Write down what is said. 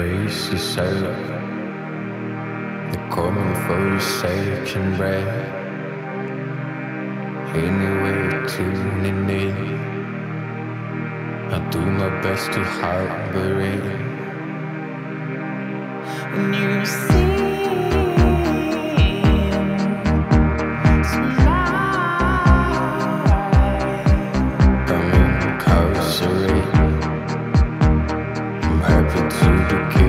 Race yourself. They're coming for your second breath. Anyway, tuning in. I do my best to harbor it. When you see happy to be.